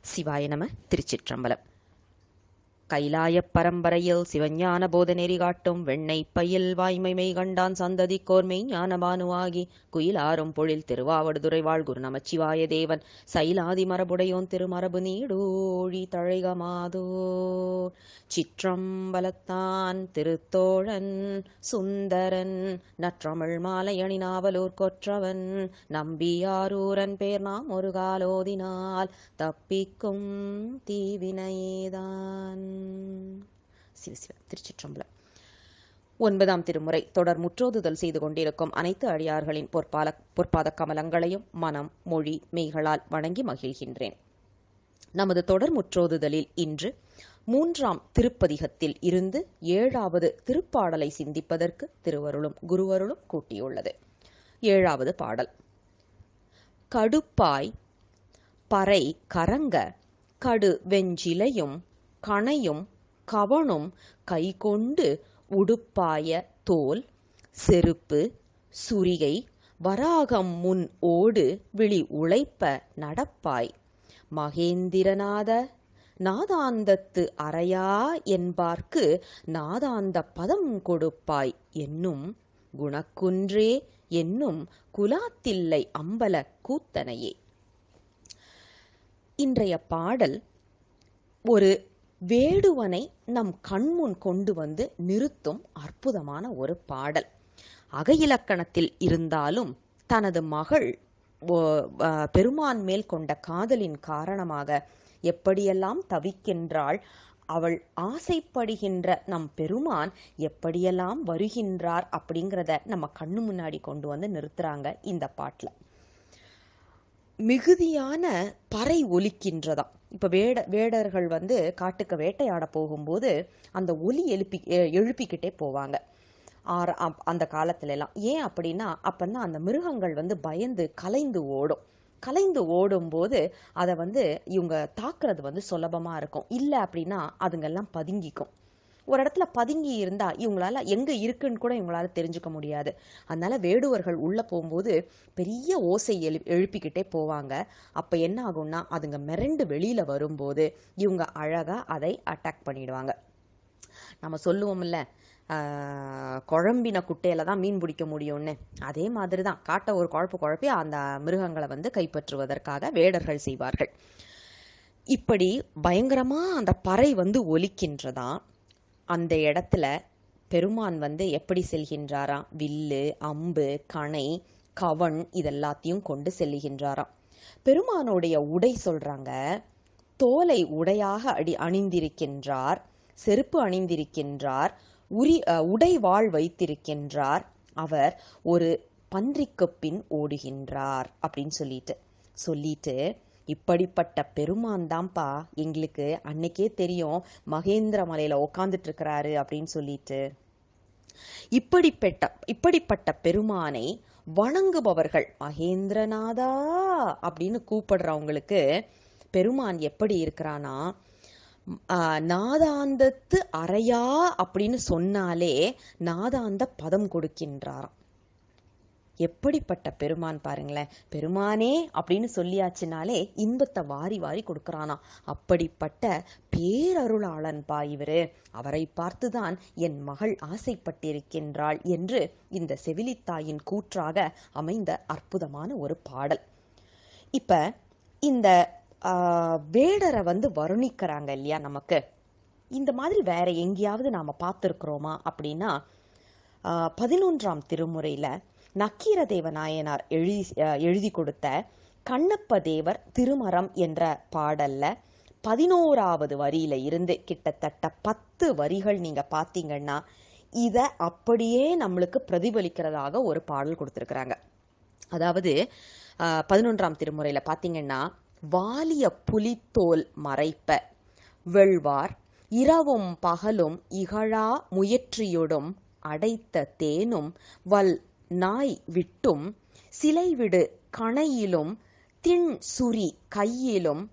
சிவாய நம திருச்சிற்றம்பலம். கைலாயப் பரம்பரையில் சிவஞான போதநெறி காட்டும் வெண்ணை பையில் வாய்மை மெய் கண்டான் சந்ததி கோர்மை ஞானபானுவாகி. குயிலாரும் பொழில் திருவாவடுதுறை வாழ் குரு நமச்சிவாய தேவன். சைலாதி மரபுடையோன் திருமரபு நீடூழி தழைகமாதோ. சிற்றம்பலத்தான் திருத்தோழன் சுந்தரன். நற்றமிழ் மாலையணி நாவலூர் கொற்றவன். நம்பியாரூரன் பேர் நாம் ஒரு காலோதினால் தப்பிக்கும் தீவினையேதான் சிவ சிவ திருச்சிற்றம்பலம். ஒன்பதாம் திருமுறை. தொடர் முற்றோதுதல் செய்து கொண்டிருக்கும் அனைத்து அடியார்களின் பொற்பால பொற்பாத கமலங்களையும் மனம் மொழி மெய்களால் வணங்கி மகிழ்கின்றேன். நமது தொடர் முற்றோதுதலில் இன்று மூன்றாம் திருப்பதிகத்தில் இருந்து ஏழாவது திருப்பாடலை சிந்திப்பதற்கு திருவருளும் குருவருளும் கூட்டியுள்ளது. ஏழாவது பாடல். கடுப்பாய் பறை கரங்க கடு வெஞ்சிலையும் கணையும் கவனும் கைகொண்டு உடுப்பாய தோல் செருப்பு சுரிகை வராகம் முன் ஓடு விழி உழைப்ப நடப்பாய். மகேந்திரநாத நாதாந்தத்து அறையா என்பார்க்கு நாதாந்த பதம் கொடுப்பாய் என்னும் குணக்குன்றே என்னும் குலாத்தில்லை அம்பல கூத்தனையே. இன்றைய பாடல் ஒரு வேடுவனை நம் கண்முன் கொண்டு வந்து நிறுத்தும் அற்புதமான ஒரு பாடல். அகையிலக்கணத்தில் இருந்தாலும் தனது மகள் பெருமான் மேல் கொண்ட காதலின் காரணமாக எப்படியெல்லாம் தவிக்கின்றாள் அவள் ஆசைப்படுகின்ற நம் பெருமான் எப்படியெல்லாம் வருகின்றார் அப்படிங்கிறத நம்ம கண்ணு முன்னாடி கொண்டு வந்து நிறுத்துறாங்க இந்த பாட்டில். மிகுதியான பறை ஒலிக்கின்றதாம் இப்போ வேட வேடர்கள் வந்து காட்டுக்கு வேட்டையாட போகும்போது அந்த ஒலி எழுப்பி எழுப்பிக்கிட்டே போவாங்க. ஆற அந்த காலத்துல எல்லாம் ஏன் அப்படின்னா அப்பந்தான் அந்த மிருகங்கள் வந்து பயந்து கலைந்து ஓடும். கலைந்து ஓடும்போது அதை வந்து இவங்க தாக்குறது வந்து சுலபமா இருக்கும். இல்லை அப்படின்னா அதுங்கெல்லாம் பதுங்கிக்கும். ஒரு இடத்துல பதுங்கி இருந்தா இவங்களால எங்க இருக்குன்னு கூட இவங்களால தெரிஞ்சுக்க முடியாது. அதனால வேடுவர்கள் உள்ள போகும்போது பெரிய ஓசை எழு எழுப்பிக்கிட்டே போவாங்க. அப்ப என்ன ஆகும்னா அதுங்க மிரண்டு வெளியில வரும்போது இவங்க அழகா அதை அட்டாக் பண்ணிடுவாங்க. நம்ம சொல்லுவோம்ல குழம்பின குட்டையில தான் மீன் பிடிக்க முடியும்னு. அதே மாதிரி தான் காட்டை ஒரு குழப்பு குழப்பி அந்த மிருகங்களை வந்து கைப்பற்றுவதற்காக வேடர்கள் செய்வார்கள். இப்படி பயங்கரமா அந்த பறை வந்து ஒலிக்கின்றதா அந்த இடத்துல பெருமான் வந்து எப்படி செல்கின்றாராம்? வில்லு அம்பு கணை கவன் இதெல்லாத்தையும் கொண்டு செல்லுகின்றாராம் பெருமானுடைய உடை சொல்றாங்க தோலை உடையாக அடி அணிந்திருக்கின்றார் செருப்பு அணிந்திருக்கின்றார் உரி உடை வாழ் வைத்திருக்கின்றார் அவர் ஒரு பன்றிக்கு பின் ஓடுகின்றார் அப்படின்னு சொல்லிட்டு சொல்லிட்டு இப்படிப்பட்ட பெருமான் தான்ப்பா எங்களுக்கு அன்னைக்கே தெரியும் மகேந்திர மலையில உக்காந்துட்டு இருக்கிறாரு அப்படின்னு சொல்லிட்டு. இப்படிப்பட்ட இப்படிப்பட்ட பெருமானை வணங்குபவர்கள் மகேந்திரநாதா அப்படின்னு கூப்பிடுறவங்களுக்கு பெருமான் எப்படி இருக்கிறானா நாதாந்தத்து அறையா அப்படின்னு சொன்னாலே நாதாந்த பதம் கொடுக்கின்றாராம். எப்படிப்பட்ட பெருமான் பாருங்களேன்? பெருமானே அப்படின்னு சொல்லியாச்சுனாலே இன்பத்தை வாரி வாரி கொடுக்கறானா. அப்படிப்பட்ட பேரருளாளன் பா இவரு. அவரை பார்த்துதான் என் மகள் ஆசைப்பட்டிருக்கின்றாள் என்று இந்த செவிலித்தாயின் கூற்றாக அமைந்த அற்புதமான ஒரு பாடல். இப்ப இந்த வேடரை வந்து வருணிக்கிறாங்க இல்லையா நமக்கு? இந்த மாதிரி வேற எங்கேயாவது நாம பார்த்துருக்குறோமா அப்படின்னா பதினொன்றாம் திருமுறையில நக்கீரதேவ நாயனார் எழுதி எழுதி கொடுத்த கண்ணப்ப தேவர் திருமரம் என்ற பாடல்ல பதினோராவது வரியில இருந்து கிட்டத்தட்ட பத்து வரிகள் நீங்க பாத்தீங்கன்னா இத அப்படியே நம்மளுக்கு பிரதிபலிக்கிறதாக ஒரு பாடல் கொடுத்திருக்கிறாங்க. அதாவது பதினொன்றாம் திருமுறையில பாத்தீங்கன்னா வாலிய புலித்தோல் மறைப்ப வெள்வார் இரவும் பகலும் இகழா முயற்சியொடும் அடைத்த தேனும் வல் நாய் விட்டும் சிலைவிடு கணையிலும் திண் சுரி கையிலும்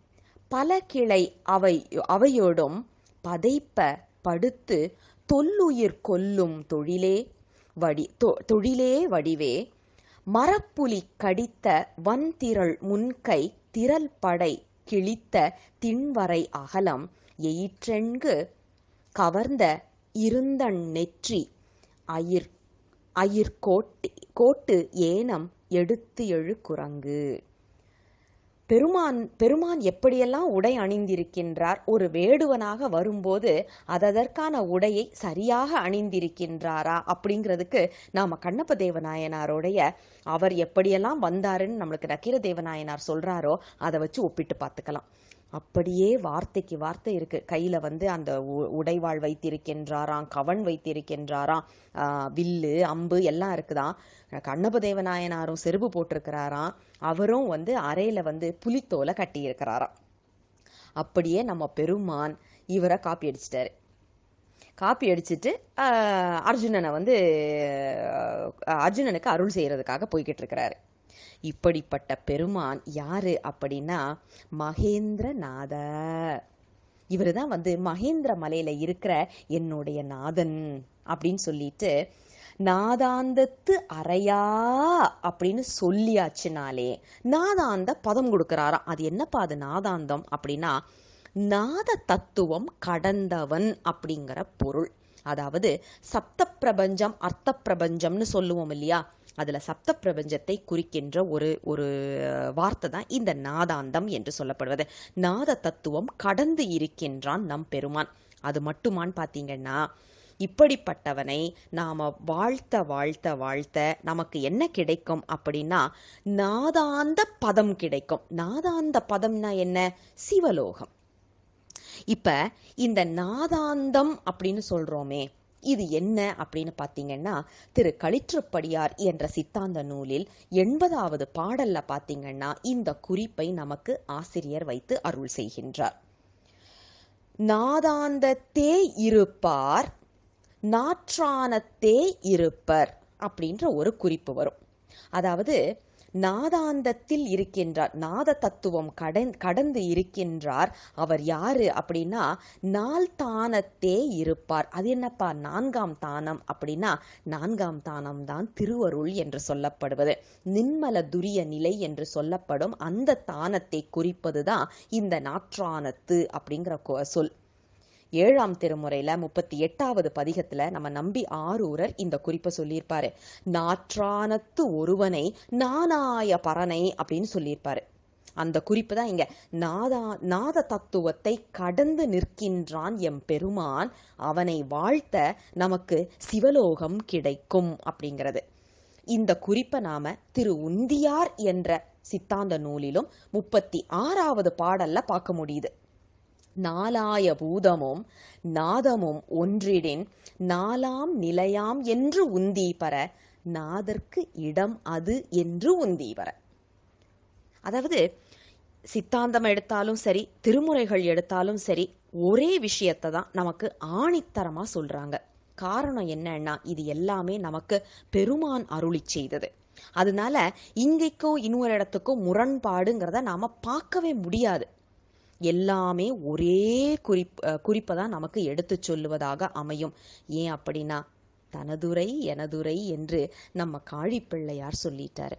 பல கிளை அவை அவையோடும் பதைப்ப படுத்து தொல்லுயிர் கொல்லும் தொழிலே வடி தொழிலே வடிவே. மரப்புலி கடித்த வன்திரள் முன்கை திரள் படை கிழித்த திண்வரை அகலம் எயிற்றெண்கு கவர்ந்த இருந்தன் நெற்றி அயிர் அயிர்கோட்டு கோட்டு ஏனம் எடுத்து எழு குரங்கு பெருமான் பெருமான் எப்படியெல்லாம் உடை அணிந்திருக்கின்றார்? ஒரு வேடுவனாக வரும்போது அதற்கான உடையை சரியாக அணிந்திருக்கின்றாரா? அப்படிங்கிறதுக்கு நாம கண்ணப்ப தேவநாயனாருடைய அவர் எப்படியெல்லாம் வந்தாருன்னு நம்மளுக்கு நக்கீர தேவநாயனார் சொல்றாரோ அதை வச்சு ஒப்பிட்டு பார்த்துக்கலாம். அப்படியே வார்த்தைக்கு வார்த்தை இருக்கு. கையில வந்து அந்த உ- உடைவாள் வைத்திருக்கின்றாராம் கவன் வைத்திருக்கின்றாராம் வில்லு அம்பு எல்லாம் இருக்குதான். கண்ணபதேவ நாயனாரும் செருப்பு போட்டிருக்கிறாராம். அவரும் வந்து அறையில வந்து புலித்தோலை கட்டி இருக்கிறாராம் அப்படியே நம்ம பெருமான் இவரை காப்பி அடிச்சிட்டாரு. காப்பி அடிச்சிட்டு அர்ஜுனனை வந்து அர்ஜுனனுக்கு அருள் செய்யறதுக்காக போய்கிட்டு இருக்கிறாரு. இப்படிப்பட்ட பெருமான் யாரு அப்படின்னா மகேந்திரநாத. இவரு தான் வந்து மகேந்திர மலையில இருக்கிற என்னுடைய நாதன் அப்படின்னு சொல்லிட்டு நாதாந்தத்து அறையா? அப்படின்னு சொல்லியாச்சுனாலே நாதாந்த பதம் கொடுக்கறாராம் அது என்னப்பா அது நாதாந்தம் அப்படின்னா நாத தத்துவம் கடந்தவன் அப்படிங்கிற பொருள். அதாவது சப்த பிரபஞ்சம் அர்த்த பிரபஞ்சம்னு சொல்லுவோம் இல்லையா? அதில் சப்த பிரபஞ்சத்தை குறிக்கின்ற ஒரு ஒரு வார்த்தை தான் இந்த நாதாந்தம் என்று சொல்லப்படுவது. நாத தத்துவம் கடந்து இருக்கின்றான் நம் பெருமான். அது மட்டுமான்னு பார்த்தீங்கன்னா இப்படிப்பட்டவனை நாம வாழ்த்த வாழ்த்த வாழ்த்த நமக்கு என்ன கிடைக்கும் அப்படின்னா நாதாந்த பதம் கிடைக்கும். நாதாந்த பதம்னா என்ன? சிவலோகம். இப்ப இந்த நாதாந்தம் அப்படின்னு சொல்றோமே இது என்ன அப்படின்னு பார்த்தீங்கன்னா திரு களிற்றுப்படியார் என்ற சித்தாந்த நூலில் எண்பதாவது பாடல்ல பார்த்தீங்கன்னா இந்த குறிப்பை நமக்கு ஆசிரியர் வைத்து அருள் செய்கின்றார். நாதாந்தத்தே இருப்பார் நாற்றானத்தே இருப்பர் அப்படின்ற ஒரு குறிப்பு வரும். அதாவது நாதாந்தத்தில் இருக்கின்றார். நாத தத்துவம் கடன் கடந்து இருக்கின்றார். அவர் யாரு அப்படின்னா நால் தானத்தே இருப்பார். அது என்னப்பா? நான்காம் தானம் அப்படின்னா நான்காம் தானம் தான் திருவருள் என்று சொல்லப்படுவது. நின்மல துரிய நிலை என்று சொல்லப்படும் அந்த தானத்தை குறிப்பதுதான் இந்த நாற்றானத்து அப்படிங்கிற சொல் ஏழாம் திருமுறையில முப்பத்தி எட்டாவது பதிகத்துல நம்ம நம்பி ஆரூரர் இந்த குறிப்பை சொல்லியிருப்பாரு. நாற்றானத்து ஒருவனை நானாய பரனை அப்படின்னு சொல்லியிருப்பாரு. அந்த குறிப்பு தான் இங்க நாதா நாத தத்துவத்தை கடந்து நிற்கின்றான் எம் பெருமான் அவனை வாழ்த்த நமக்கு சிவலோகம் கிடைக்கும் அப்படிங்கிறது. இந்த குறிப்பை நாம திரு உந்தியார் என்ற சித்தாந்த நூலிலும் முப்பத்தி ஆறாவது பாடல்ல பார்க்க முடியுது. நாலாய பூதமும் நாதமும் ஒன்றிடின் நாலாம் நிலையாம் என்று உந்தீபர நாதற்கு இடம் அது என்று உந்தீபர. அதாவது சித்தாந்தம் எடுத்தாலும் சரி திருமுறைகள் எடுத்தாலும் சரி ஒரே விஷயத்தை தான் நமக்கு ஆணித்தரமா சொல்றாங்க. காரணம் என்னன்னா இது எல்லாமே நமக்கு பெருமான் அருளி செய்தது. அதனால இங்கேக்கோ இன்னொரு இடத்துக்கோ முரண்பாடுங்கிறத நாம பார்க்கவே முடியாது. எல்லாமே ஒரே குறிப் குறிப்பை தான் நமக்கு எடுத்து சொல்லுவதாக அமையும். ஏன் அப்படின்னா தனதுரை எனதுரை என்று நம்ம காழிப்பிள்ளையார் சொல்லிட்டாரு.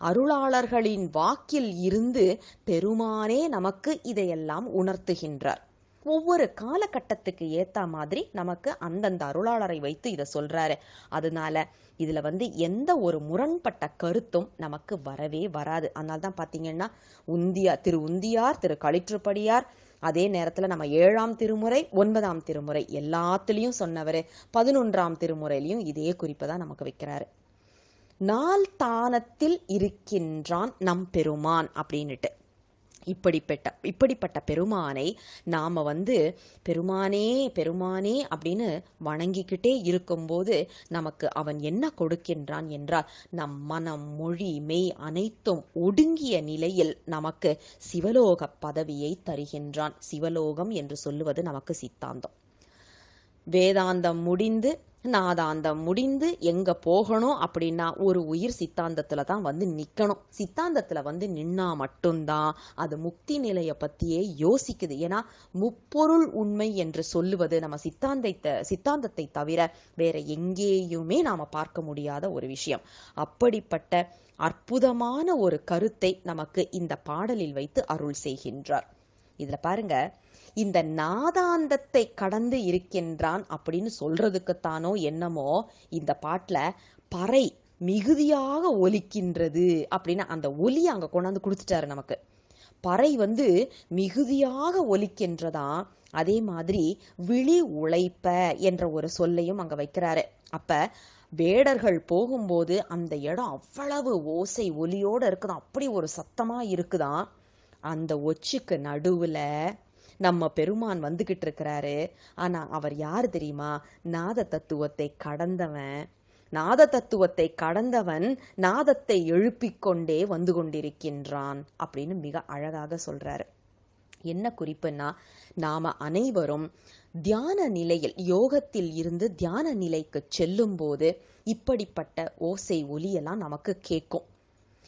அருளாளர்களின் வாக்கில் இருந்து பெருமானே நமக்கு இதையெல்லாம் உணர்த்துகின்றார். ஒவ்வொரு காலகட்டத்துக்கு ஏத்த மாதிரி நமக்கு அந்தந்த அருளாளரை வைத்து இதை சொல்றாரு. அதனால இதுல வந்து எந்த ஒரு முரண்பட்ட கருத்தும் நமக்கு வரவே வராது. அதனால தான் பாத்தீங்கன்னா உந்தியா திரு உந்தியார் திரு களிற்றுப்படியார் அதே நேரத்துல நம்ம ஏழாம் திருமுறை ஒன்பதாம் திருமுறை எல்லாத்துலயும் சொன்னவரு பதினொன்றாம் திருமுறையிலையும் இதே குறிப்பை தான் நமக்கு வைக்கிறாரு. நாள் தானத்தில் இருக்கின்றான் நம் பெருமான் அப்படின்னுட்டு. இப்படிப்பட்ட இப்படிப்பட்ட பெருமானை நாம வந்து பெருமானே பெருமானே அப்படின்னு வணங்கிக்கிட்டே இருக்கும்போது நமக்கு அவன் என்ன கொடுக்கின்றான் என்றால் நம் மனம் மொழி மெய் அனைத்தும் ஒடுங்கிய நிலையில் நமக்கு சிவலோக பதவியை தருகின்றான். சிவலோகம் என்று சொல்லுவது நமக்கு சித்தாந்தம். வேதாந்தம் முடிந்து நாதாந்தம் முடிந்து எங்க போகணும் அப்படின்னா ஒரு உயிர் சித்தாந்தத்துல தான் வந்து நிக்கணும். சித்தாந்தத்துல வந்து நின்னா மட்டும்தான் அது முக்தி நிலைய பத்தியே யோசிக்குது. ஏன்னா முப்பொருள் உண்மை என்று சொல்லுவது நம்ம சித்தாந்தத்தை சித்தாந்தத்தை தவிர வேற எங்கேயுமே நாம பார்க்க முடியாத ஒரு விஷயம். அப்படிப்பட்ட அற்புதமான ஒரு கருத்தை நமக்கு இந்த பாடலில் வைத்து அருள் செய்கின்றார். இதுல பாருங்க இந்த நாதாந்தத்தை கடந்து இருக்கின்றான் அப்படின்னு சொல்றதுக்குத்தானோ என்னமோ இந்த பாட்டில் பறை மிகுதியாக ஒலிக்கின்றது அப்படின்னு அந்த ஒலியை அங்கே கொண்டாந்து கொடுத்துட்டாரு நமக்கு. பறை வந்து மிகுதியாக ஒலிக்கின்றதாம் அதே மாதிரி விழி உழைப்ப என்ற ஒரு சொல்லையும் அங்க வைக்கிறாரு. அப்ப வேடர்கள் போகும்போது அந்த இடம் அவ்வளவு ஓசை ஒலியோட இருக்குதான். அப்படி ஒரு சத்தமா இருக்குதான். அந்த ஒச்சுக்கு நடுவுல நம்ம பெருமான் வந்துகிட்டு இருக்கிறாரு. ஆனா அவர் யார் தெரியுமா? நாத தத்துவத்தை கடந்தவன். நாத தத்துவத்தை கடந்தவன் நாதத்தை எழுப்பிக் கொண்டே வந்து கொண்டிருக்கின்றான் அப்படின்னு மிக அழகாக சொல்றாரு. என்ன குறிப்புன்னா நாம அனைவரும் தியான நிலையில் யோகத்தில் இருந்து தியான நிலைக்கு செல்லும் போது இப்படிப்பட்ட ஓசை ஒலியெல்லாம் நமக்கு கேட்கும்.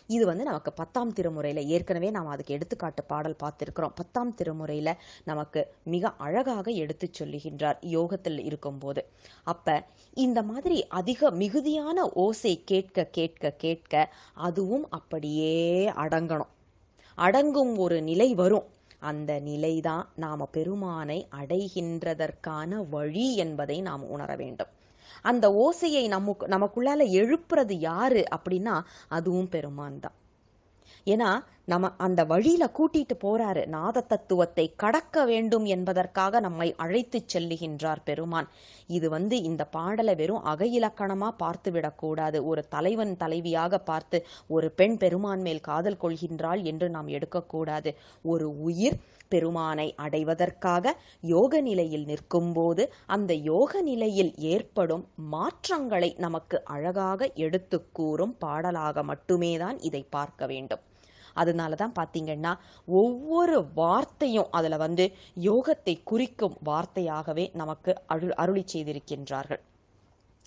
இது வந்து நமக்கு பத்தாம் திருமுறையில் ஏற்கனவே நாம் அதுக்கு எடுத்துக்காட்டு பாடல் பார்த்துருக்கிறோம். பத்தாம் திருமுறையில் நமக்கு மிக அழகாக எடுத்து சொல்லுகின்றார் யோகத்தில் இருக்கும்போது. அப்போ இந்த மாதிரி அதிக மிகுதியான ஓசை கேட்க கேட்க கேட்க அதுவும் அப்படியே அடங்கணும். அடங்கும் ஒரு நிலை வரும். அந்த நிலைதான் நாம பெருமானை அடைகின்றதற்கான வழி என்பதை நாம் உணர வேண்டும். அந்த ஓசையை நமக்கு நமக்குள்ளால எழுப்புறது யாரு அப்படின்னா அதுவும் பெருமான் தான். ஏன்னா நம்ம அந்த வழியில கூட்டிட்டு போறாரு. நாத தத்துவத்தை கடக்க வேண்டும் என்பதற்காக நம்மை அழைத்து செல்லுகின்றார் பெருமான். இது வந்து இந்த பாடலை வெறும் அகையிலக்கணமா பார்த்து விடக்கூடாது. ஒரு தலைவன் தலைவியாக பார்த்து ஒரு பெண் பெருமான் மேல் காதல் கொள்கின்றாள் என்று நாம் எடுக்கக்கூடாது. ஒரு உயிர் பெருமானை அடைவதற்காக யோக நிலையில் நிற்கும்போது அந்த யோக நிலையில் ஏற்படும் மாற்றங்களை நமக்கு அழகாக எடுத்து கூறும் பாடலாக மட்டுமே தான் இதை பார்க்க வேண்டும். அதனால தான் பார்த்தீங்கன்னா ஒவ்வொரு வார்த்தையும் அதில் வந்து யோகத்தை குறிக்கும் வார்த்தையாகவே நமக்கு அருள் அருளி செய்திருக்கின்றார்கள்.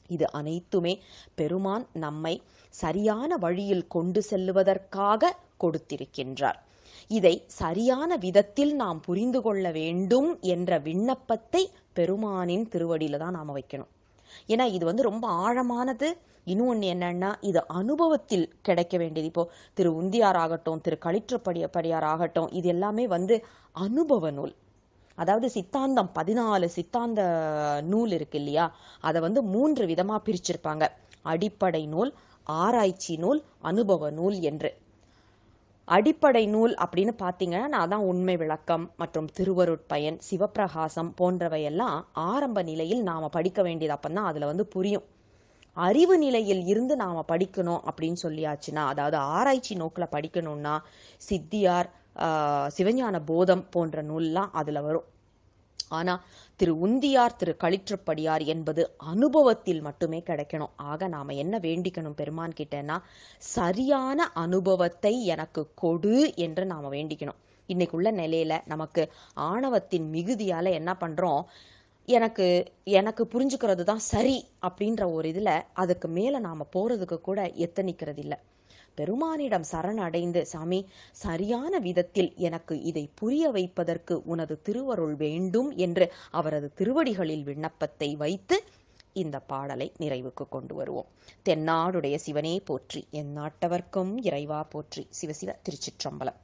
இது அனைத்துமே பெருமான் நம்மை சரியான வழியில் கொண்டு செல்லுவதற்காக கொடுத்திருக்கின்றார். இதை சரியான விதத்தில் நாம் புரிந்து கொள்ள வேண்டும் என்ற விண்ணப்பத்தை பெருமானின் திருவடியில தான் நாம் வைக்கணும். ஏன்னா இது வந்து ரொம்ப ஆழமானது. இன்னொன்று என்னன்னா இது அனுபவத்தில் கிடைக்க வேண்டியது. இப்போ திரு உந்தியார் ஆகட்டும் திரு களிற்றப்படிய படியார் ஆகட்டும் இது எல்லாமே வந்து அனுபவ நூல். அதாவது சித்தாந்தம் பதினாலு சித்தாந்த நூல் இருக்கு இல்லையா? அதை வந்து மூன்று விதமா பிரிச்சிருப்பாங்க. அடிப்படை நூல் ஆராய்ச்சி நூல் அனுபவ நூல் என்று. அடிப்படை நூல் அப்படின்னு பார்த்தீங்கன்னா அதான் உண்மை விளக்கம் மற்றும் திருவருட்பயன் சிவப்பிரகாசம் போன்றவையெல்லாம் ஆரம்ப நிலையில் நாம் படிக்க வேண்டியது அப்பந்தான் அதில் வந்து புரியும். அறிவு நிலையில் இருந்து நாம் படிக்கணும் அப்படின்னு சொல்லியாச்சுன்னா அதாவது ஆராய்ச்சி நோக்கில் படிக்கணும்னா சித்தியார் சிவஞான போதம் போன்ற நூல்லாம் அதில் வரும். ஆனால் திரு உந்தியார் திரு களிற்றுப்படியார் என்பது அனுபவத்தில் மட்டுமே கிடைக்கணும். ஆக நாம என்ன வேண்டிக்கணும் பெருமான் கிட்டேன்னா சரியான அனுபவத்தை எனக்கு கொடு என்று நாம வேண்டிக்கணும். இன்னைக்குள்ள நிலையில நமக்கு ஆணவத்தின் மிகுதியால என்ன பண்றோம்? எனக்கு எனக்கு புரிஞ்சுக்கிறது தான் சரி அப்படின்ற ஒரு இதுல அதுக்கு மேல நாம போறதுக்கு கூட எத்தனிக்கிறது இல்லை பெருமானிடம் சரணடைந்து சாமி சரியான விதத்தில் எனக்கு இதை புரிய வைப்பதற்கு உனது திருவருள் வேண்டும் என்று அவரது திருவடிகளில் விண்ணப்பத்தை வைத்து இந்த பாடலை நிறைவுக்கு கொண்டு வருவோம். தென்னாடுடைய சிவனே போற்றி என் நாட்டவர்க்கும் இறைவா போற்றி. சிவசிவ திருச்சிற்றம்பலம்.